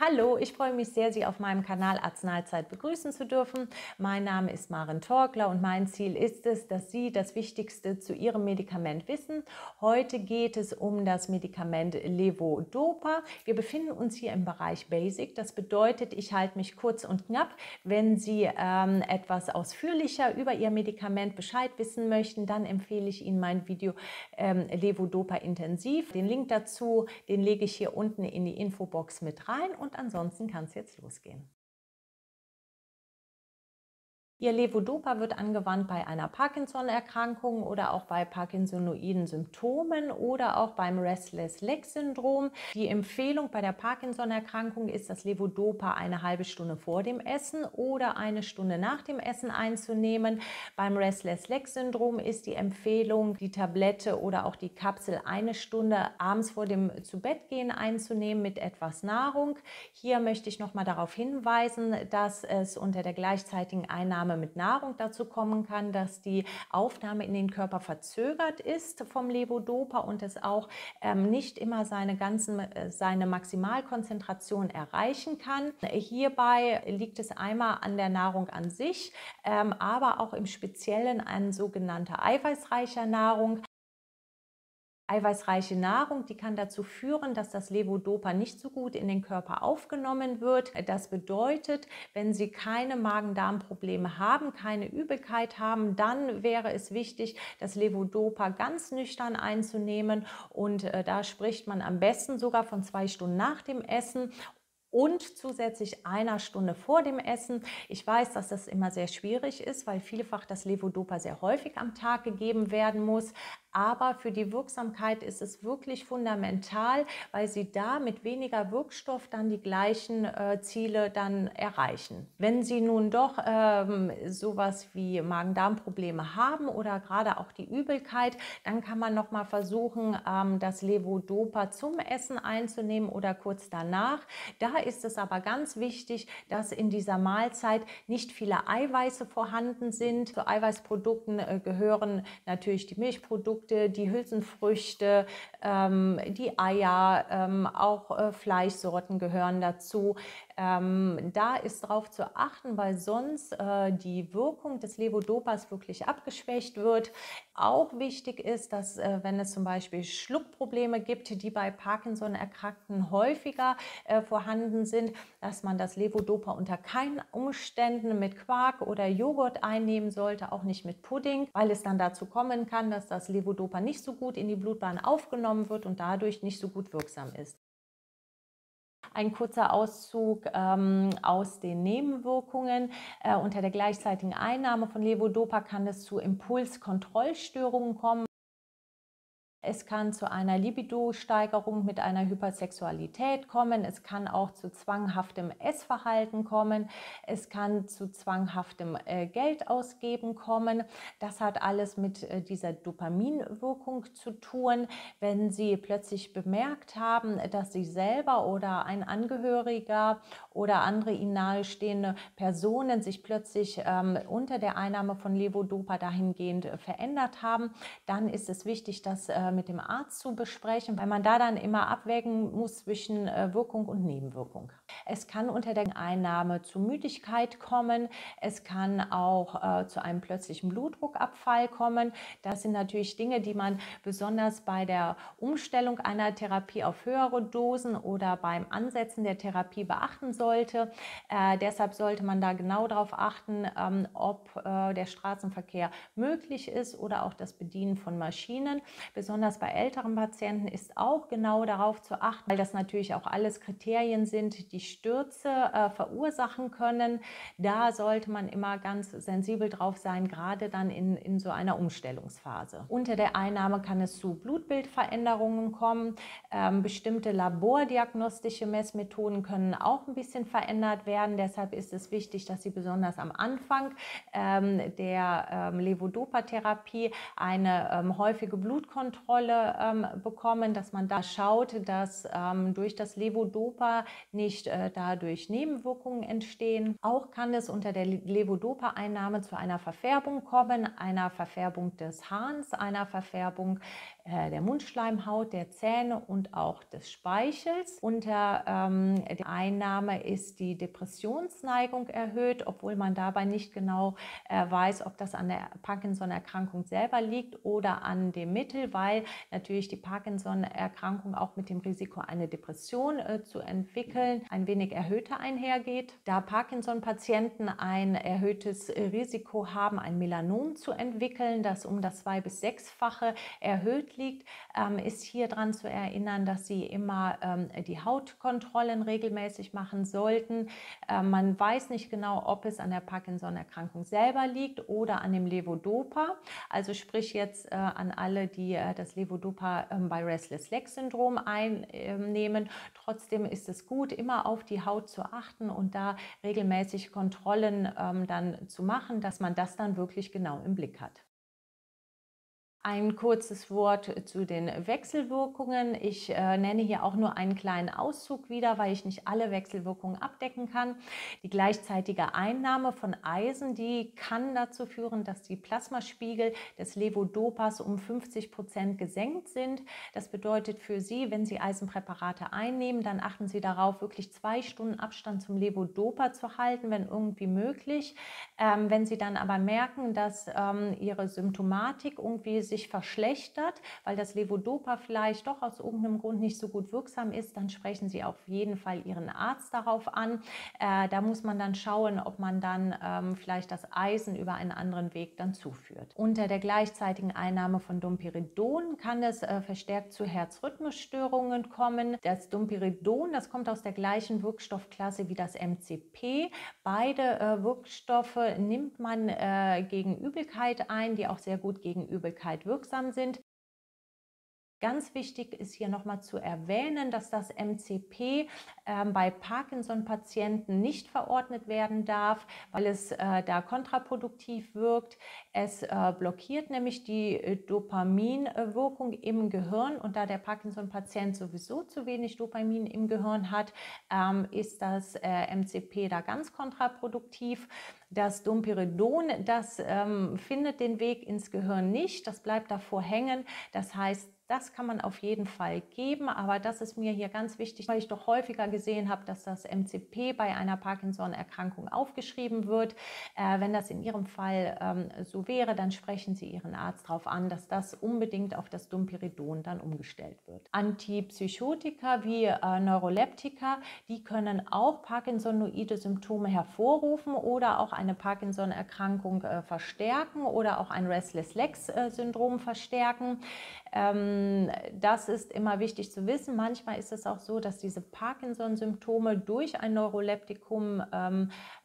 Hallo, ich freue mich sehr, Sie auf meinem Kanal Arzneizeit begrüßen zu dürfen. Mein Name ist Maren Torkler und mein Ziel ist es, dass Sie das Wichtigste zu Ihrem Medikament wissen. Heute geht es um das Medikament Levodopa. Wir befinden uns hier im Bereich Basic. Das bedeutet, ich halte mich kurz und knapp. Wenn Sie ähm, etwas ausführlicher über Ihr Medikament Bescheid wissen möchten, dann empfehle ich Ihnen mein Video ähm, Levodopa Intensiv. Den Link dazu, den lege ich hier unten in die Infobox mit rein und ansonsten kann es jetzt losgehen. Ihr Levodopa wird angewandt bei einer Parkinson-Erkrankung oder auch bei parkinsonoiden Symptomen oder auch beim Restless-Leg-Syndrom. Die Empfehlung bei der Parkinson-Erkrankung ist, das Levodopa eine halbe Stunde vor dem Essen oder eine Stunde nach dem Essen einzunehmen. Beim Restless-Leg-Syndrom ist die Empfehlung, die Tablette oder auch die Kapsel eine Stunde abends vor dem Zubettgehen einzunehmen mit etwas Nahrung. Hier möchte ich noch mal darauf hinweisen, dass es unter der gleichzeitigen Einnahme Aufnahme mit Nahrung dazu kommen kann, dass die Aufnahme in den Körper verzögert ist vom Levodopa und es auch ähm, nicht immer seine, ganzen, äh, seine Maximalkonzentration erreichen kann. Hierbei liegt es einmal an der Nahrung an sich, ähm, aber auch im Speziellen an sogenannter eiweißreicher Nahrung. Eiweißreiche Nahrung, die kann dazu führen, dass das Levodopa nicht so gut in den Körper aufgenommen wird. Das bedeutet, wenn Sie keine Magen-Darm-Probleme haben, keine Übelkeit haben, dann wäre es wichtig, das Levodopa ganz nüchtern einzunehmen. Und äh, da spricht man am besten sogar von zwei Stunden nach dem Essen und zusätzlich einer Stunde vor dem Essen. Ich weiß, dass das immer sehr schwierig ist, weil vielfach das Levodopa sehr häufig am Tag gegeben werden muss. Aber für die Wirksamkeit ist es wirklich fundamental, weil sie da mit weniger Wirkstoff dann die gleichen äh, Ziele dann erreichen. Wenn Sie nun doch ähm, sowas wie Magen-Darm-Probleme haben oder gerade auch die Übelkeit, dann kann man noch mal versuchen, ähm, das Levodopa zum Essen einzunehmen oder kurz danach. Da ist es aber ganz wichtig, dass in dieser Mahlzeit nicht viele Eiweiße vorhanden sind. Zu Eiweißprodukten äh, gehören natürlich die Milchprodukte, die Hülsenfrüchte, ähm, die Eier, ähm, auch äh, Fleischsorten gehören dazu. Ähm, da ist darauf zu achten, weil sonst äh, die Wirkung des Levodopas wirklich abgeschwächt wird. Auch wichtig ist, dass äh, wenn es zum Beispiel Schluckprobleme gibt, die bei Parkinson-Erkrankten häufiger äh, vorhanden sind, dass man das Levodopa unter keinen Umständen mit Quark oder Joghurt einnehmen sollte, auch nicht mit Pudding, weil es dann dazu kommen kann, dass das Levodopa nicht so gut in die Blutbahn aufgenommen wird und dadurch nicht so gut wirksam ist. Ein kurzer Auszug ähm, aus den Nebenwirkungen. Äh, unter der gleichzeitigen Einnahme von Levodopa kann es zu Impulskontrollstörungen kommen. Es kann zu einer Libido-Steigerung mit einer Hypersexualität kommen. Es kann auch zu zwanghaftem Essverhalten kommen. Es kann zu zwanghaftem äh, Geldausgeben kommen. Das hat alles mit äh, dieser Dopaminwirkung zu tun. Wenn Sie plötzlich bemerkt haben, dass Sie selber oder ein Angehöriger oder andere Ihnen nahestehende Personen sich plötzlich ähm, unter der Einnahme von Levodopa dahingehend äh, verändert haben, dann ist es wichtig, dass äh, mit dem Arzt zu besprechen, weil man da dann immer abwägen muss zwischen äh, Wirkung und Nebenwirkung. Es kann unter der Einnahme zu Müdigkeit kommen. Es kann auch äh, zu einem plötzlichen Blutdruckabfall kommen. Das sind natürlich Dinge, die man besonders bei der Umstellung einer Therapie auf höhere Dosen oder beim Ansetzen der Therapie beachten sollte. Äh, deshalb sollte man da genau darauf achten, ähm, ob äh, der Straßenverkehr möglich ist oder auch das Bedienen von Maschinen. Besonders bei älteren Patienten ist auch genau darauf zu achten, weil das natürlich auch alles Kriterien sind, die Stürze äh, verursachen können. Da sollte man immer ganz sensibel drauf sein, gerade dann in, in so einer Umstellungsphase. Unter der Einnahme kann es zu Blutbildveränderungen kommen. Ähm, bestimmte labordiagnostische Messmethoden können auch ein bisschen verändert werden. Deshalb ist es wichtig, dass Sie besonders am Anfang ähm, der ähm, Levodopa-Therapie eine ähm, häufige Blutkontrolle Kontrolle ähm, bekommen, dass man da schaut, dass ähm, durch das Levodopa nicht äh, dadurch Nebenwirkungen entstehen. Auch kann es unter der Levodopa-Einnahme zu einer Verfärbung kommen, einer Verfärbung des Hahns, einer Verfärbung der Mundschleimhaut, der Zähne und auch des Speichels. Unter ähm, der Einnahme ist die Depressionsneigung erhöht, obwohl man dabei nicht genau äh, weiß, ob das an der Parkinson-Erkrankung selber liegt oder an dem Mittel, weil natürlich die Parkinson-Erkrankung auch mit dem Risiko, eine Depression äh, zu entwickeln, ein wenig erhöhter einhergeht. Da Parkinson-Patienten ein erhöhtes Risiko haben, ein Melanom zu entwickeln, das um das zwei- bis sechsfache erhöht liegt, ähm, ist hier daran zu erinnern, dass Sie immer ähm, die Hautkontrollen regelmäßig machen sollten. Ähm, man weiß nicht genau, ob es an der Parkinson-Erkrankung selber liegt oder an dem Levodopa. Also sprich jetzt äh, an alle, die äh, das Levodopa bei Restless Leg Syndrom einnehmen. Trotzdem ist es gut, immer auf die Haut zu achten und da regelmäßig Kontrollen dann zu machen, dass man das dann wirklich genau im Blick hat. Ein kurzes Wort zu den Wechselwirkungen. Ich äh, nenne hier auch nur einen kleinen Auszug wieder, weil ich nicht alle Wechselwirkungen abdecken kann. Die gleichzeitige Einnahme von Eisen, die kann dazu führen, dass die Plasmaspiegel des Levodopas um 50 Prozent gesenkt sind. Das bedeutet für Sie, wenn Sie Eisenpräparate einnehmen, dann achten Sie darauf, wirklich zwei Stunden Abstand zum Levodopa zu halten, wenn irgendwie möglich. Ähm, wenn Sie dann aber merken, dass ähm, Ihre Symptomatik irgendwie sich verschlechtert, weil das Levodopa vielleicht doch aus irgendeinem Grund nicht so gut wirksam ist, dann sprechen Sie auf jeden Fall Ihren Arzt darauf an. Äh, da muss man dann schauen, ob man dann ähm, vielleicht das Eisen über einen anderen Weg dann zuführt. Unter der gleichzeitigen Einnahme von Domperidon kann es äh, verstärkt zu Herzrhythmusstörungen kommen. Das Domperidon, das kommt aus der gleichen Wirkstoffklasse wie das MCP. Beide äh, Wirkstoffe nimmt man äh, gegen Übelkeit ein, die auch sehr gut gegen Übelkeit wirksam sind. Ganz wichtig ist hier nochmal zu erwähnen, dass das MCP äh, bei Parkinson-Patienten nicht verordnet werden darf, weil es äh, da kontraproduktiv wirkt. Es äh, blockiert nämlich die äh, Dopaminwirkung im Gehirn und da der Parkinson-Patient sowieso zu wenig Dopamin im Gehirn hat, ähm, ist das äh, MCP da ganz kontraproduktiv. Das Domperidon, das ähm, findet den Weg ins Gehirn nicht, das bleibt davor hängen. Das heißt, das kann man auf jeden Fall geben, aber das ist mir hier ganz wichtig, weil ich doch häufiger gesehen habe, dass das MCP bei einer Parkinson-Erkrankung aufgeschrieben wird. Äh, wenn das in Ihrem Fall ähm, so wäre, dann sprechen Sie Ihren Arzt darauf an, dass das unbedingt auf das Domperidon dann umgestellt wird. Antipsychotika wie äh, Neuroleptika, die können auch Parkinsonoide Symptome hervorrufen oder auch eine Parkinson-Erkrankung äh, verstärken oder auch ein Restless Legs-Syndrom verstärken. Ähm, das ist immer wichtig zu wissen. Manchmal ist es auch so, dass diese Parkinson-Symptome durch ein Neuroleptikum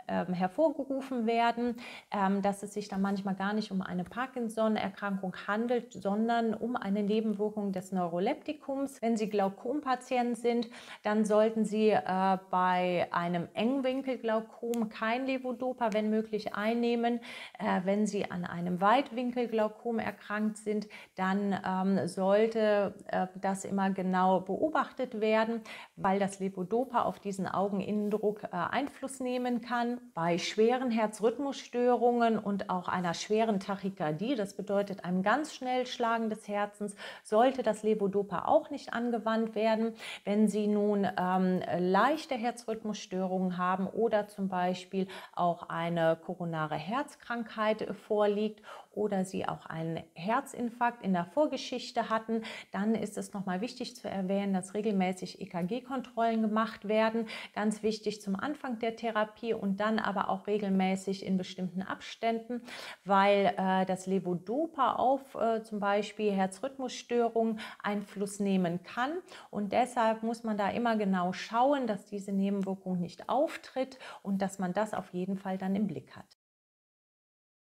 ähm, hervorgerufen werden, ähm, dass es sich dann manchmal gar nicht um eine Parkinson-Erkrankung handelt, sondern um eine Nebenwirkung des Neuroleptikums. Wenn Sie Glaukompatient sind, dann sollten Sie äh, bei einem Engwinkelglaukom kein Levodopa, wenn möglich, einnehmen. Äh, wenn Sie an einem Weitwinkelglaukom erkrankt sind, dann ähm, sollte äh, das immer genau beobachtet werden, weil das Levodopa auf diesen Augeninnendruck äh, Einfluss nehmen kann. Bei schweren Herzrhythmusstörungen und auch einer schweren Tachykardie, das bedeutet einem ganz schnell Schlagen des Herzens, sollte das Levodopa auch nicht angewandt werden. Wenn Sie nun ähm, leichte Herzrhythmusstörungen haben oder zum Beispiel auch eine koronare Herzkrankheit vorliegt oder Sie auch einen Herzinfarkt in der Vorgeschichte hatten, dann ist es nochmal wichtig zu erwähnen, dass regelmäßig EKG-Kontrollen gemacht werden. Ganz wichtig zum Anfang der Therapie und dann aber auch regelmäßig in bestimmten Abständen, weil äh, das Levodopa auf äh, zum Beispiel Herzrhythmusstörungen Einfluss nehmen kann. Und deshalb muss man da immer genau schauen, dass diese Nebenwirkung nicht auftritt und dass man das auf jeden Fall dann im Blick hat.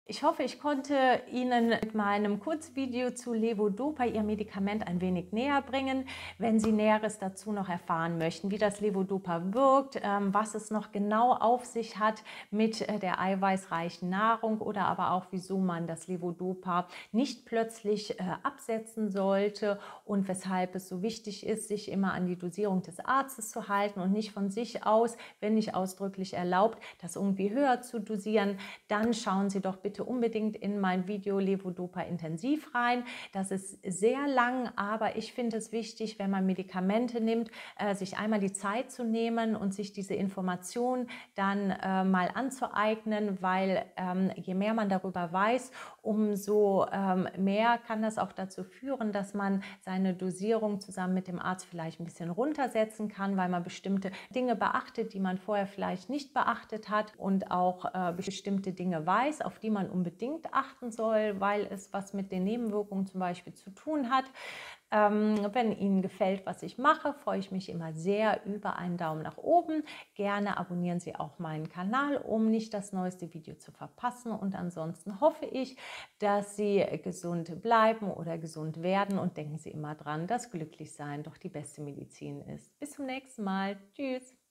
Ich hoffe, ich konnte Ihnen mit meinem Kurzvideo zu Levodopa Ihr Medikament ein wenig näher bringen. Wenn Sie Näheres dazu noch erfahren möchten, wie das Levodopa wirkt, ähm, was es noch genau auf sich hat mit äh, der eiweißreichen Nahrung oder aber auch, wieso man das Levodopa nicht plötzlich äh, absetzen sollte und weshalb es so wichtig ist, sich immer an die Dosierung des Arztes zu halten und nicht von sich aus, wenn nicht ausdrücklich erlaubt, das irgendwie höher zu dosieren, dann schauen Sie doch bitte bitte unbedingt in mein Video Levodopa intensiv rein. Das ist sehr lang, aber ich finde es wichtig, wenn man Medikamente nimmt, äh, sich einmal die Zeit zu nehmen und sich diese Information dann äh, mal anzueignen, weil ähm, je mehr man darüber weiß, umso ähm, mehr kann das auch dazu führen, dass man seine Dosierung zusammen mit dem Arzt vielleicht ein bisschen runtersetzen kann, weil man bestimmte Dinge beachtet, die man vorher vielleicht nicht beachtet hat und auch äh, bestimmte Dinge weiß, auf die man man unbedingt achten soll, weil es was mit den Nebenwirkungen zum Beispiel zu tun hat. Ähm, wenn Ihnen gefällt, was ich mache, freue ich mich immer sehr über einen Daumen nach oben. Gerne abonnieren Sie auch meinen Kanal, um nicht das neueste Video zu verpassen. Und ansonsten hoffe ich, dass Sie gesund bleiben oder gesund werden. Und denken Sie immer dran, dass Glücklichsein doch die beste Medizin ist. Bis zum nächsten Mal. Tschüss.